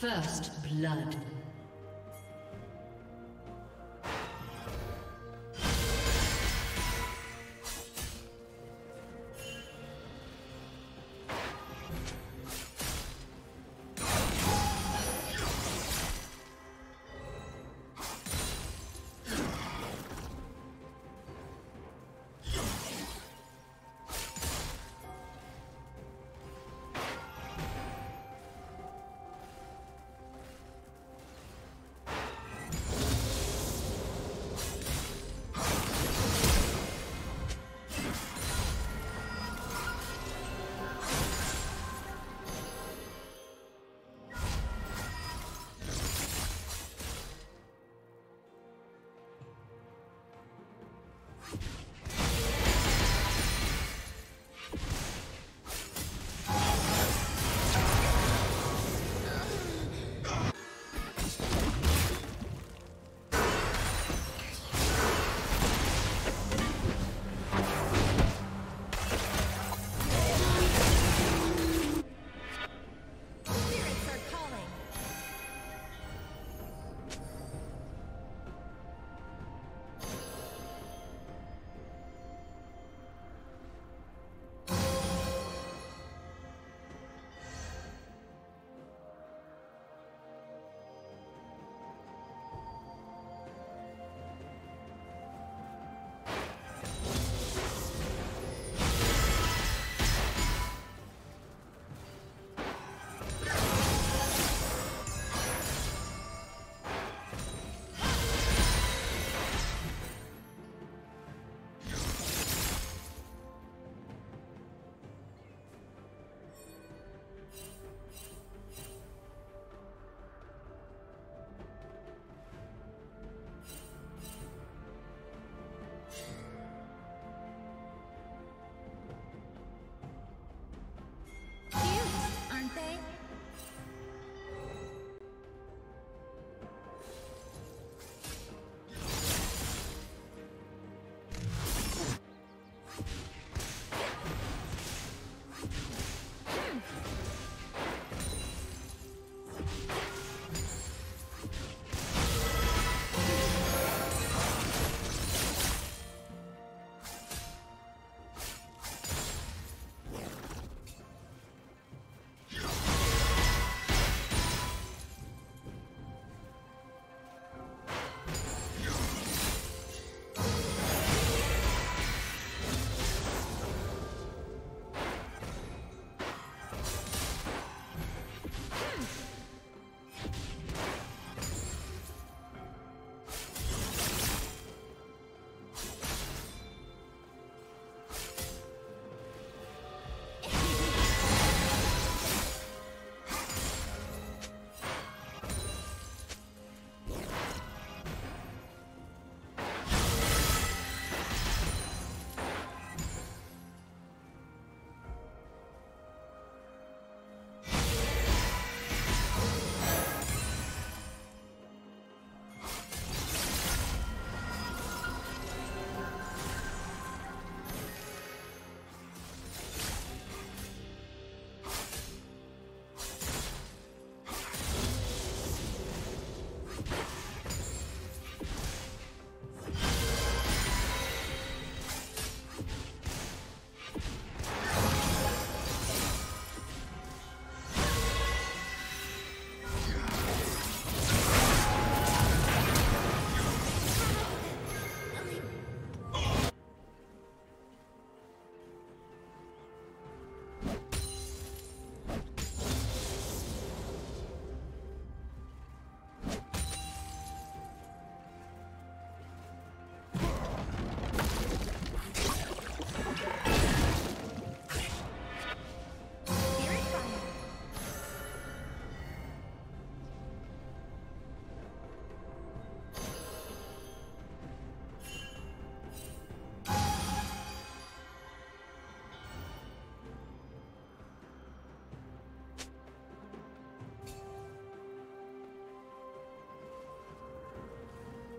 First blood.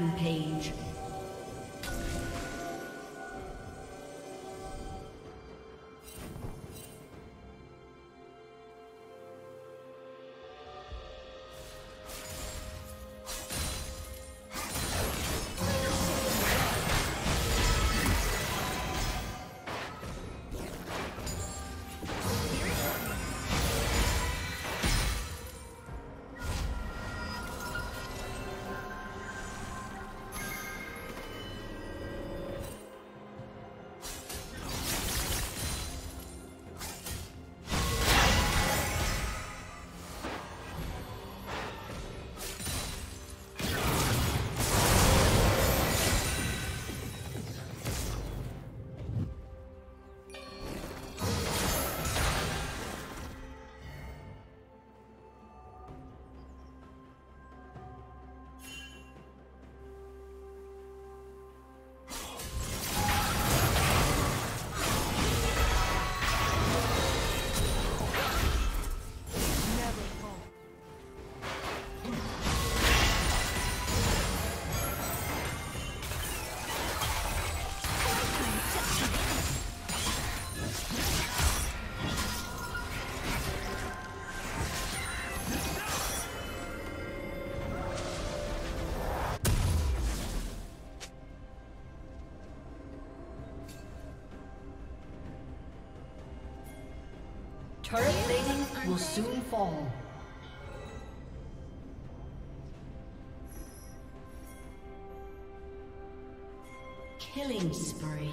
Rampage. Will soon fall. Killing spree.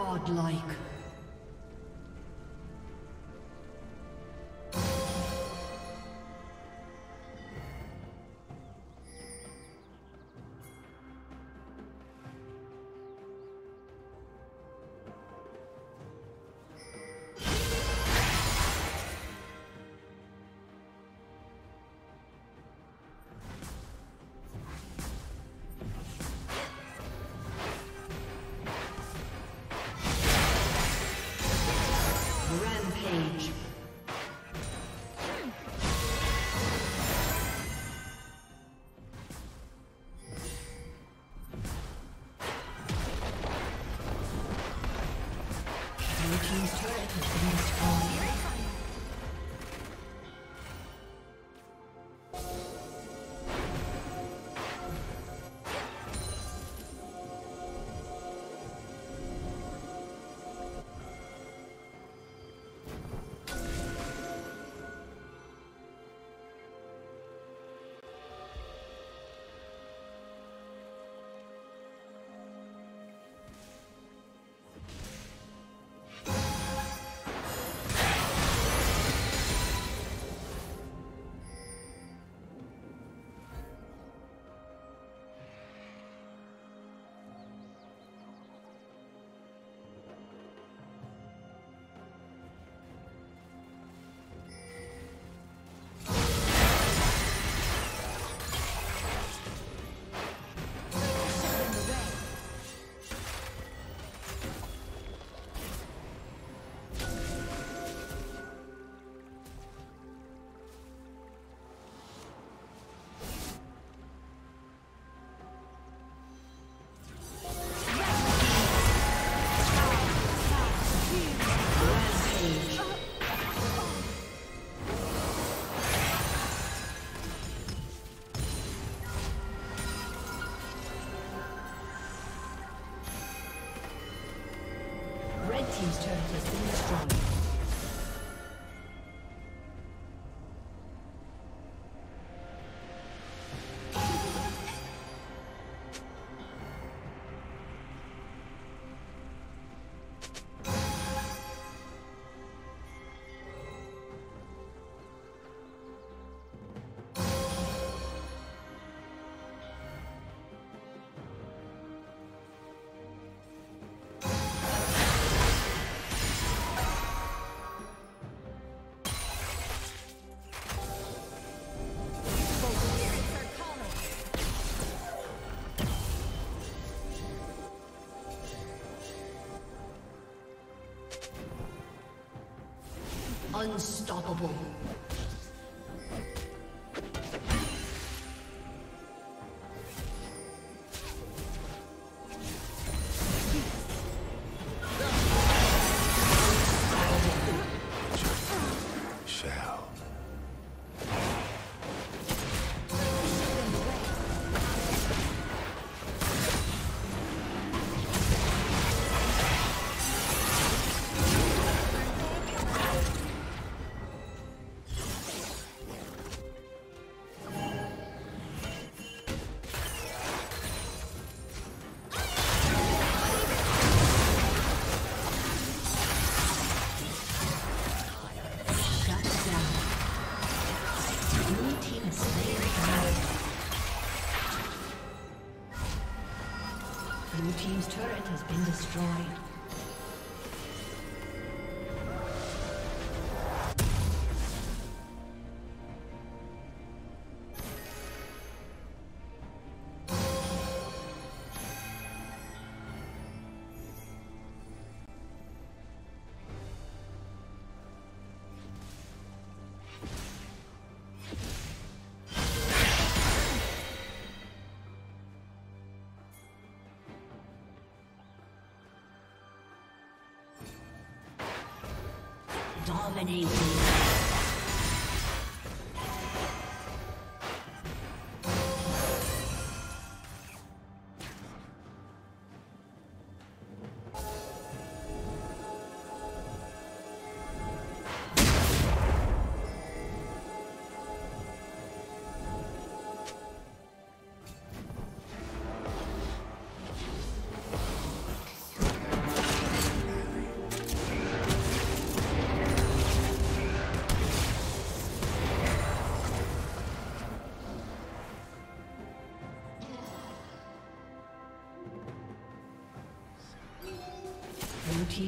Godlike. team's turret. Unstoppable. Dominating.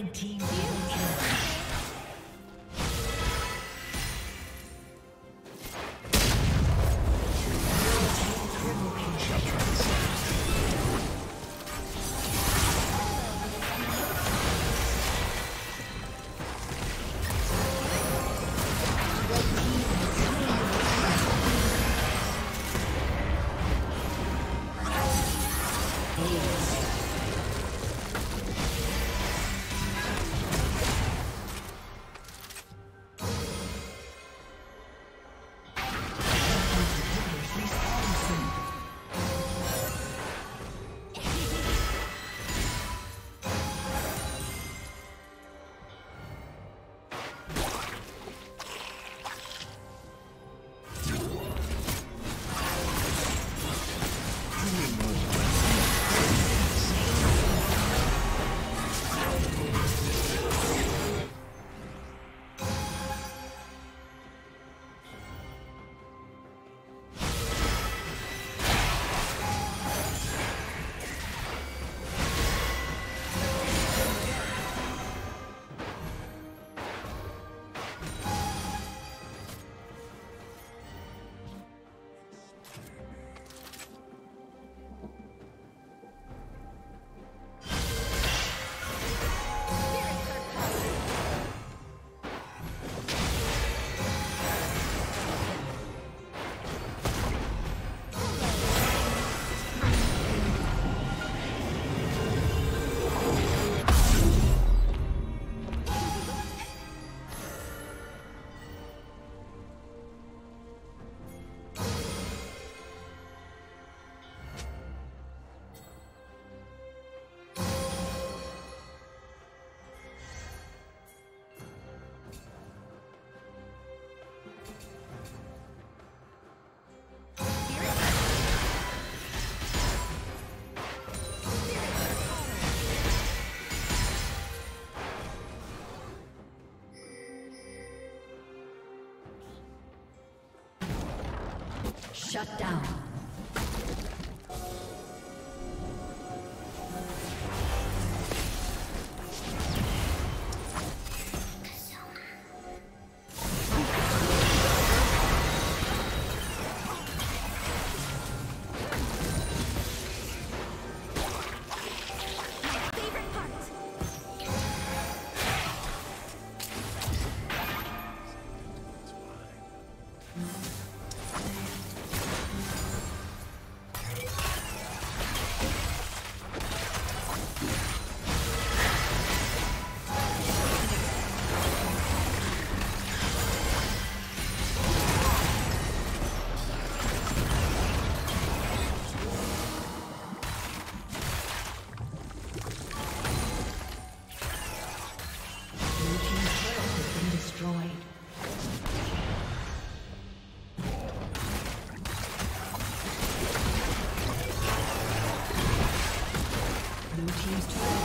Red team Shut down. team's turret.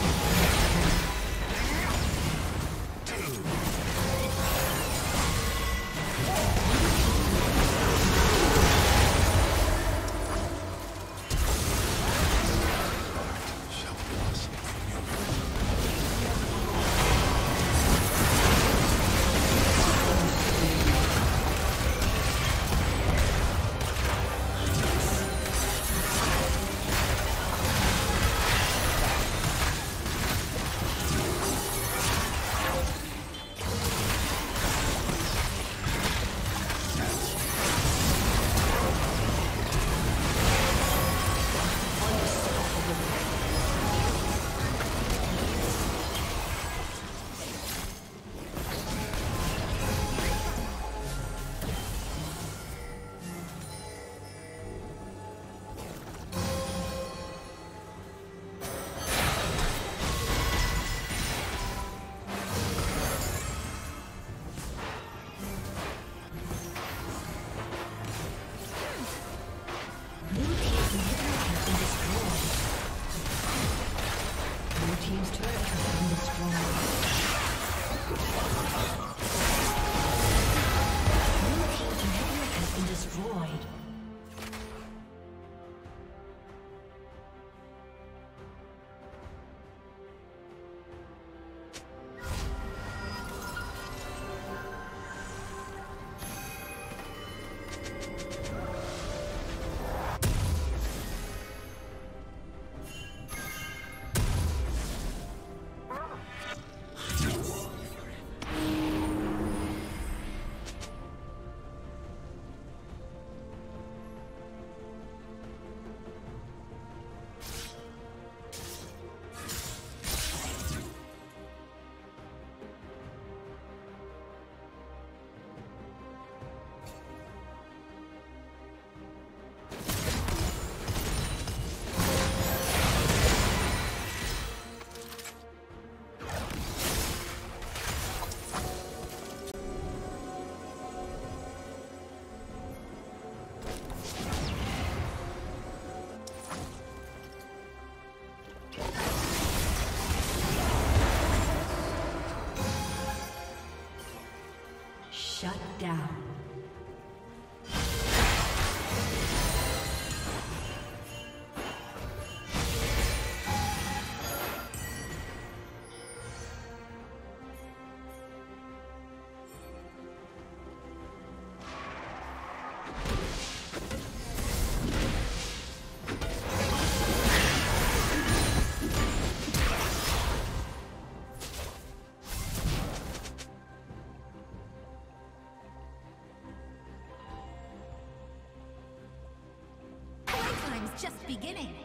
Just beginning.